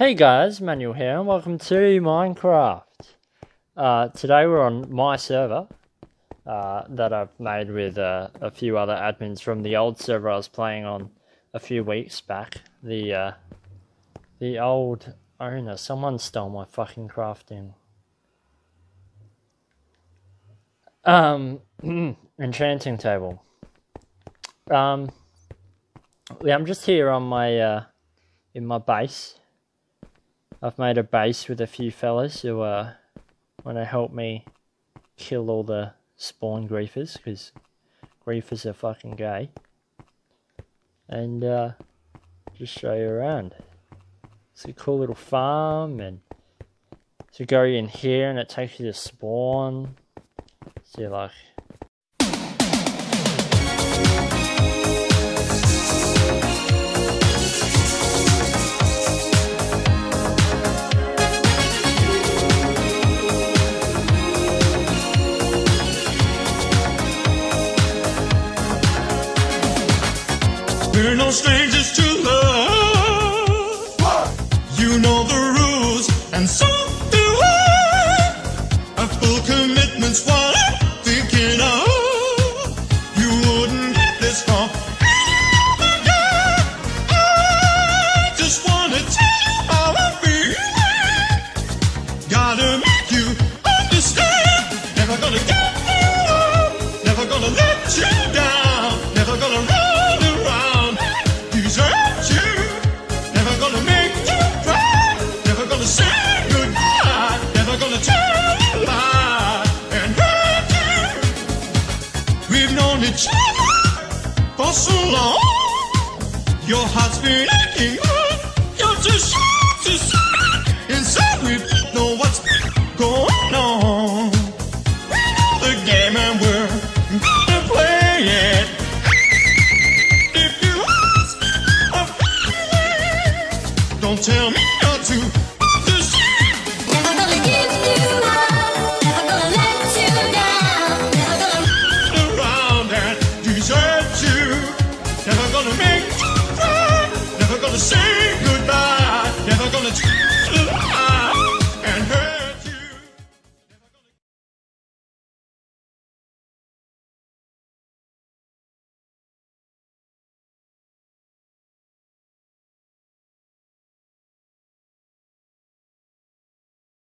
Hey guys, Manual here, and welcome to Minecraft. Uh, today we're on my server uh, that I've made with uh, a few other admins from the old server I was playing on a few weeks back. The uh, the old owner, someone stole my fucking crafting. Um, enchanting table. Um, yeah, I'm just here on my uh, in my base. I've made a base with a few fellas who uh, want to help me kill all the spawn griefers because griefers are fucking gay. And uh, just show you around. It's a cool little farm, and so go in here, and it takes you to spawn. So like We're no strangers to love. You know the rules, and so do I. A full commitment's so long. Your heart's been aching. You're too shy to say. Inside we know what's going on. We know the game and we're gonna play it. If you ask, I'm. Don't tell me